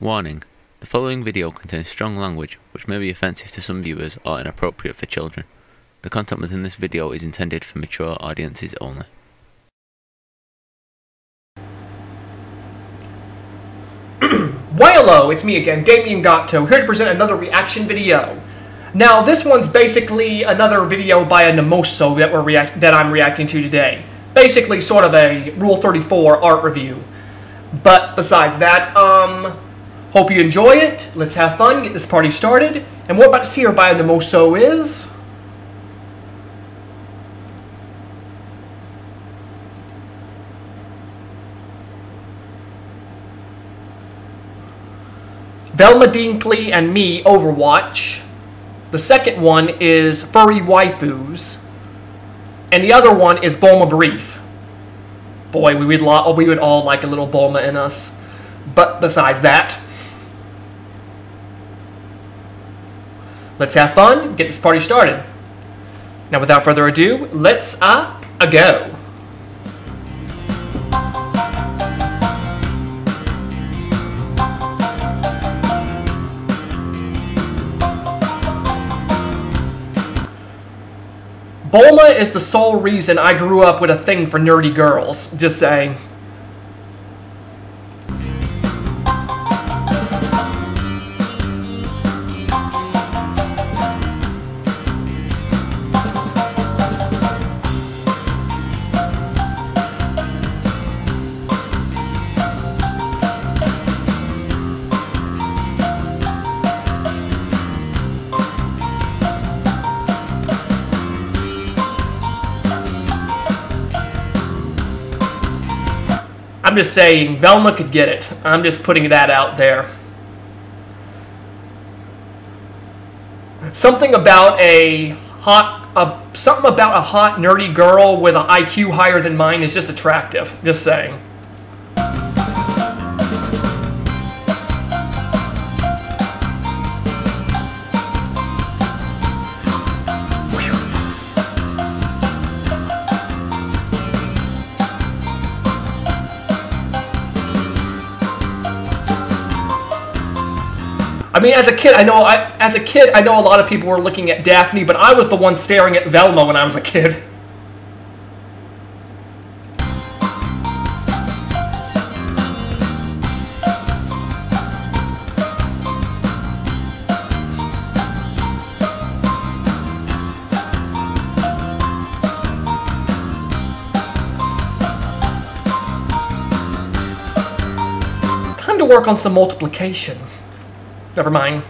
Warning: The following video contains strong language which may be offensive to some viewers or inappropriate for children. The content within this video is intended for mature audiences only. Why hello, it's me again, Daemon Gato, here to present another reaction video. Now, this one's basically another video by a Nemoso that we're react that I'm reacting to today. Basically, sort of a Rule 34 art review. But besides that, um, hope you enjoy it. Let's have fun, get this party started. And what about to see here by a Nemoso is... Velma Dinkley and Mei Overwatch. The second one is Furry Waifus. And the other one is Bulma Brief. Boy, we would, we would all like a little Bulma in us. But besides that, let's have fun, get this party started. Now, without further ado, let's uh, a go. Bulma is the sole reason I grew up with a thing for nerdy girls. Just saying. I'm just saying, Velma could get it. I'm just putting that out there. Something about a hot, uh, something about a hot nerdy girl with an IQ higher than mine is just attractive. Just saying. Mean, as a kid, I know. I, as a kid, I know a lot of people were looking at Daphne, but I was the one staring at Velma when I was a kid. Time to work on some multiplication. Never mind.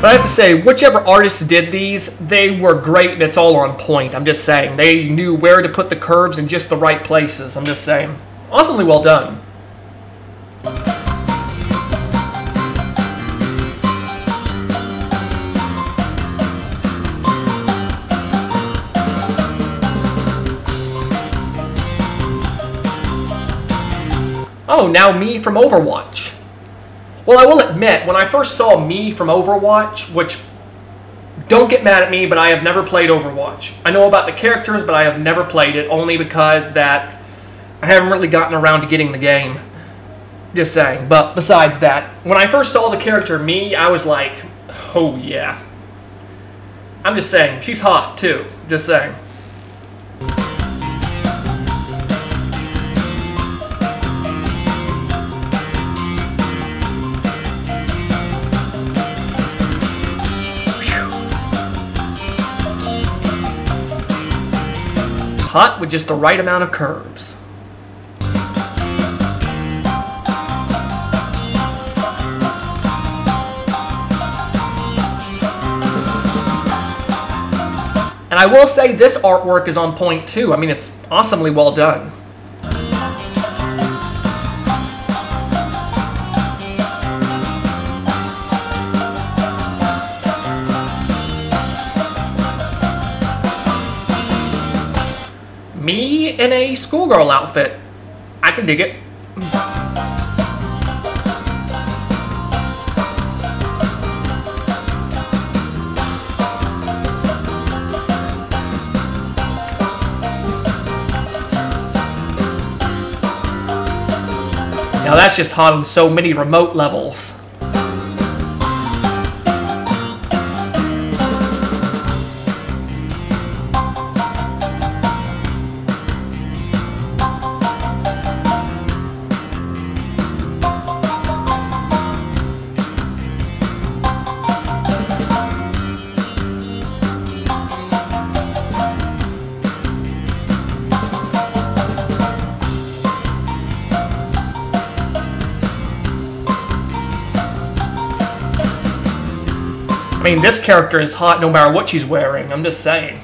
But I have to say, whichever artists did these, they were great and it's all on point. I'm just saying. They knew where to put the curves in just the right places. I'm just saying. Awesomely well done. Oh, now Mei from Overwatch. Well, I will admit, when I first saw Mei from Overwatch, which don't get mad at me, but I have never played Overwatch. I know about the characters, but I have never played it only because that I haven't really gotten around to getting the game. Just saying. But besides that, when I first saw the character Mei, I was like, oh yeah. I'm just saying, she's hot too. Just saying. Hot with just the right amount of curves. And I will say this artwork is on point too. I mean, it's awesomely well done. in a schoolgirl outfit. I can dig it. Now that's just on so many remote levels. Mean, this character is hot no matter what she's wearing. I'm just saying.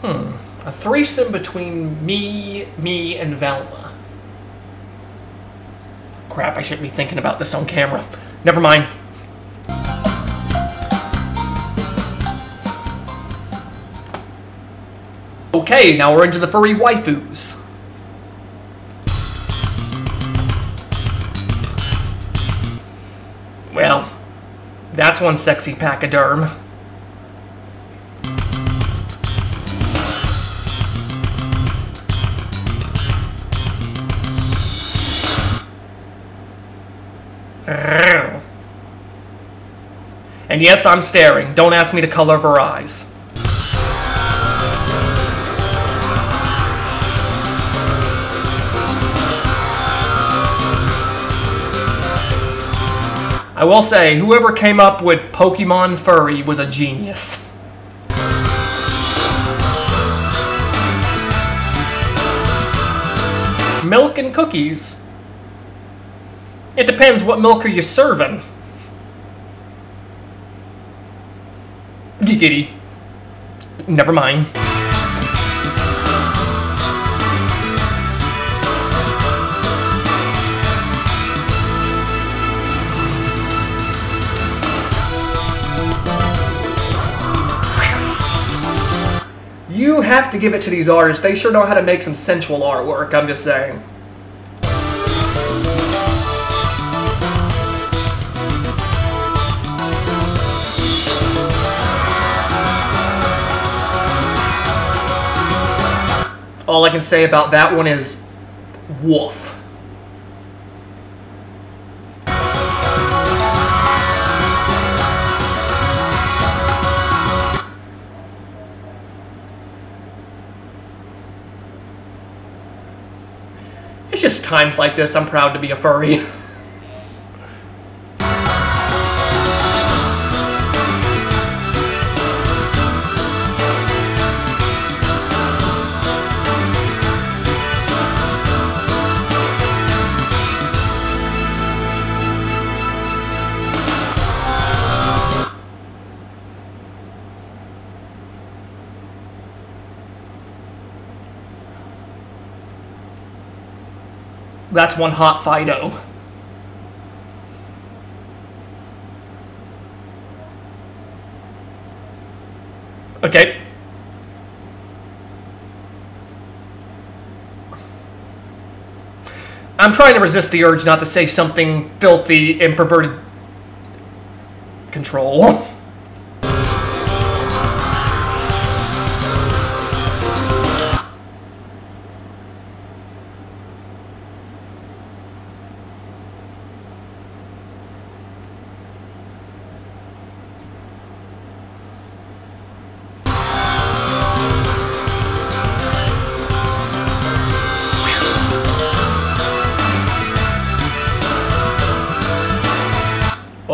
Hmm. A threesome between me, Mei, and Velma. Crap, I shouldn't be thinking about this on camera. Never mind. Okay, now we're into the furry waifus. Well, that's one sexy pachyderm. And yes, I'm staring. Don't ask me to color her eyes. I will say, whoever came up with Pokemon Furry was a genius. Milk and cookies. It depends what milk are you serving. Giggity. Never mind. You have to give it to these artists. They sure know how to make some sensual artwork, I'm just saying. All I can say about that one is woof. Times like this I'm proud to be a furry. That's one hot Fido. Okay. I'm trying to resist the urge not to say something filthy and perverted. Control.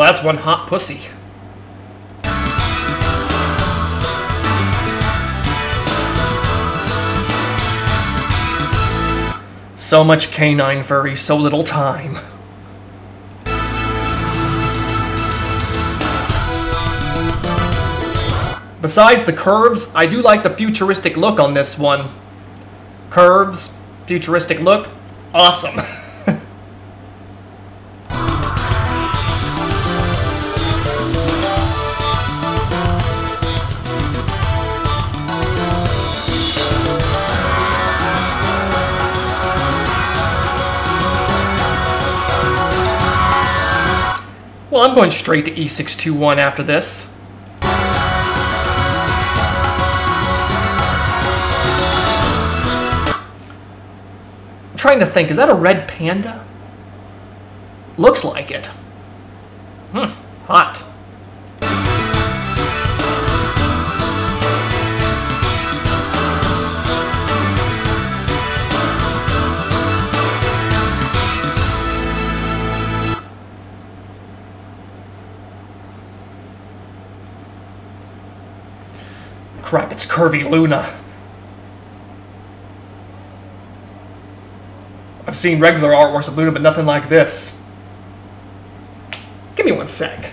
that's one hot pussy. So much canine furry, so little time. Besides the curves, I do like the futuristic look on this one. Curves, futuristic look, awesome. I'm going straight to e621 after this. I'm trying to think, is that a red panda? Looks like it. Hmm, hot. Crap, it's Curvy Luna. I've seen regular artworks of Luna, but nothing like this. Give me one sec.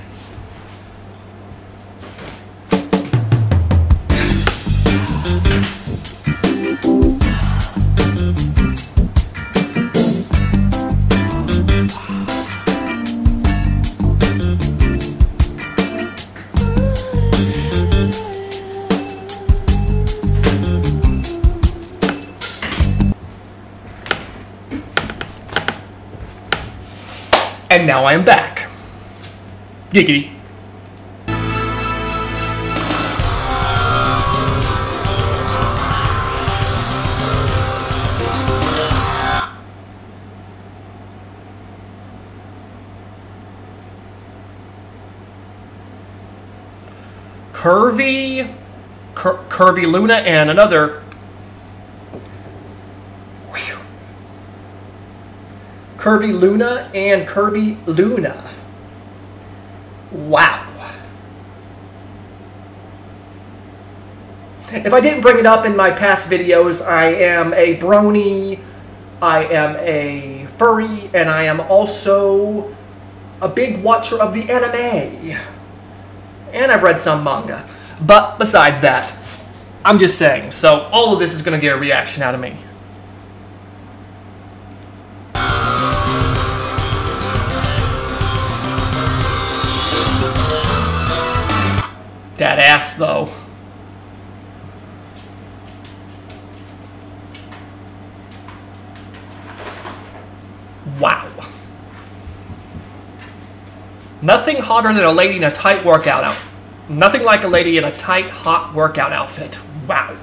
And now I am back. Giggity. Curvy, Cur Curvy Luna, and another. Curvy Luna and Curvy Luna. Wow. If I didn't bring it up in my past videos, I am a brony, I am a furry, and I am also a big watcher of the anime. And I've read some manga. But besides that, I'm just saying, so all of this is going to get a reaction out of me. That ass, though. Wow. Nothing hotter than a lady in a tight workout out. Nothing like a lady in a tight, hot workout outfit. Wow.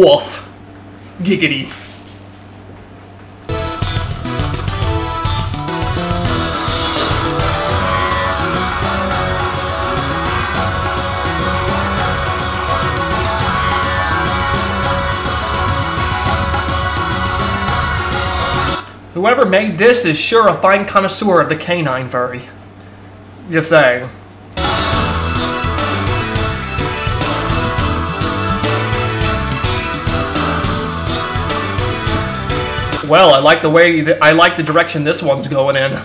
Wolf. Giggity. Whoever made this is sure a fine connoisseur of the canine furry. Just saying. Well, I like the way th I like the direction this one's going in.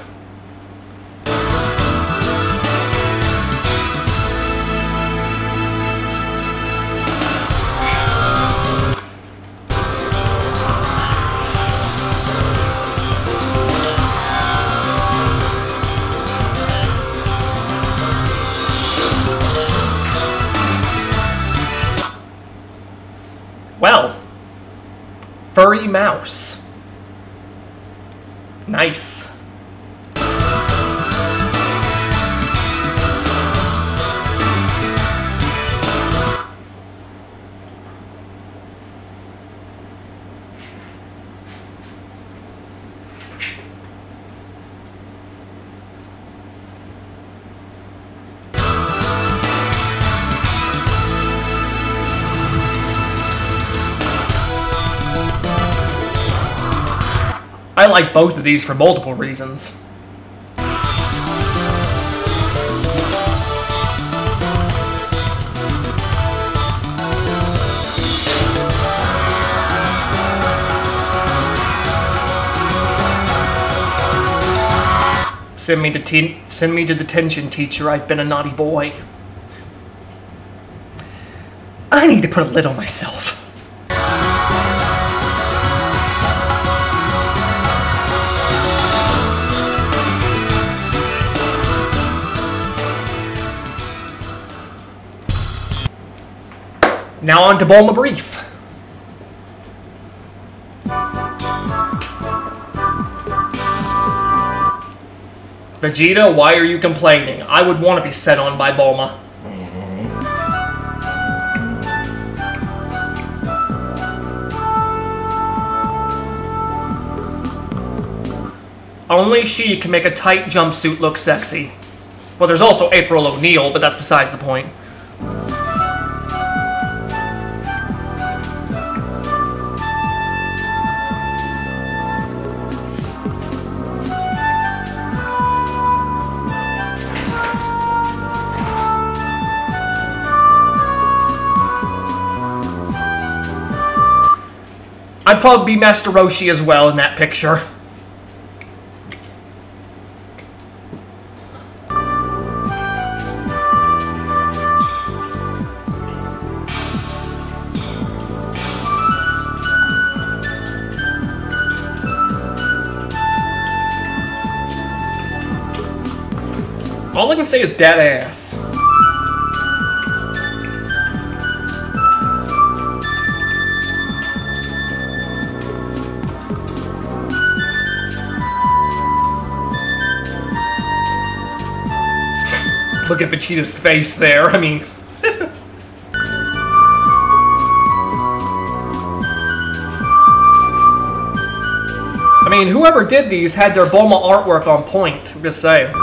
Well, furry mouse. Nice. Like both of these for multiple reasons. Send me to send me to detention, teacher. I've been a naughty boy. I need to put a lid on myself. Now on to Bulma Brief. Vegeta, why are you complaining? I would want to be set on by Bulma. Mm-hmm. Only she can make a tight jumpsuit look sexy. Well, there's also April O'Neil, but that's besides the point. I'd probably be Master Roshi as well in that picture. All I can say is dead ass. Look at Vegeta's face there. I mean, I mean, whoever did these had their Bulma artwork on point. I'm just saying.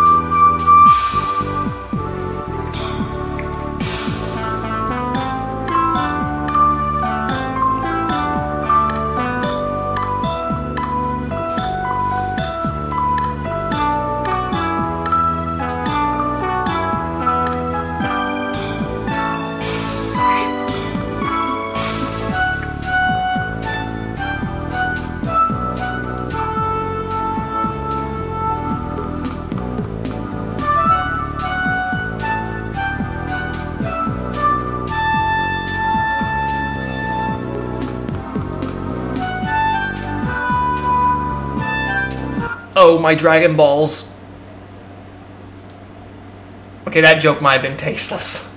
Oh, my Dragon Balls. Okay, that joke might have been tasteless.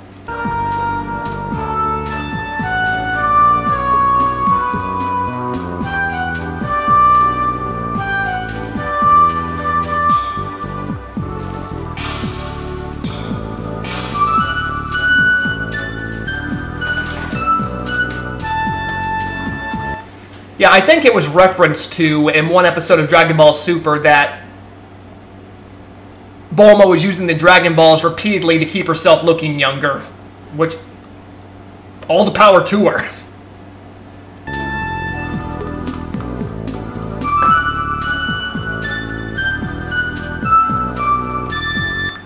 Yeah, I think it was referenced to in one episode of Dragon Ball Super that Bulma was using the Dragon Balls repeatedly to keep herself looking younger, which all the power to her.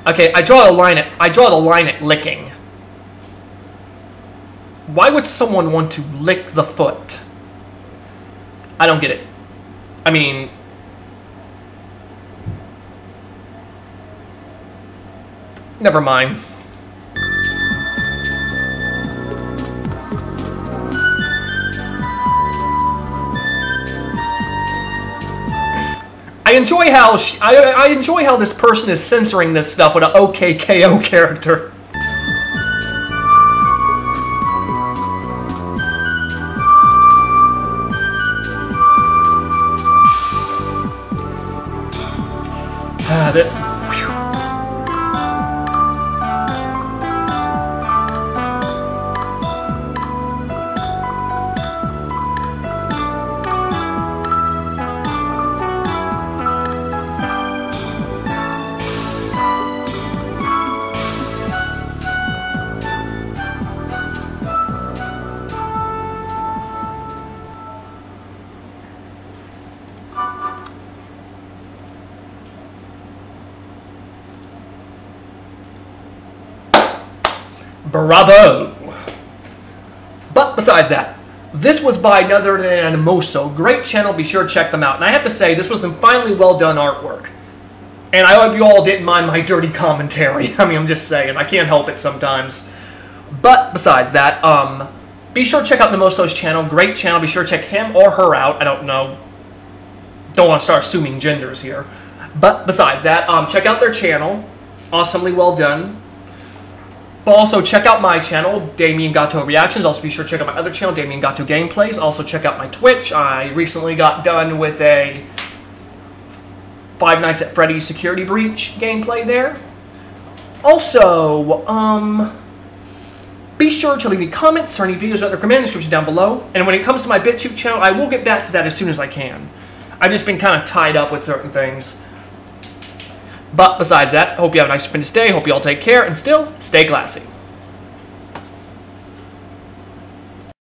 Okay, I draw the line at I draw the line at licking. Why would someone want to lick the foot? I don't get it. I mean, never mind. I enjoy how I, I enjoy how this person is censoring this stuff with an OKKO character. Ah, that. Bravo! But besides that, this was by none other than Animoso. Great channel, be sure to check them out. And I have to say, this was some finely well done artwork. And I hope you all didn't mind my dirty commentary. I mean, I'm just saying, I can't help it sometimes. But besides that, um, be sure to check out Nemoso's channel. Great channel. Be sure to check him or her out. I don't know. Don't want to start assuming genders here. But besides that, um, check out their channel. Awesomely well done. But also check out my channel, Daemon Gato Reactions. Also be sure to check out my other channel, Daemon Gato Gameplays. Also check out my Twitch. I recently got done with a Five Nights at Freddy's Security Breach gameplay there. Also, um, be sure to leave me comments or any videos that recommend in the description down below. And when it comes to my BitChute channel, I will get back to that as soon as I can. I've just been kind of tied up with certain things. But besides that, hope you have a nice spin to stay. Hope you all take care and still stay classy.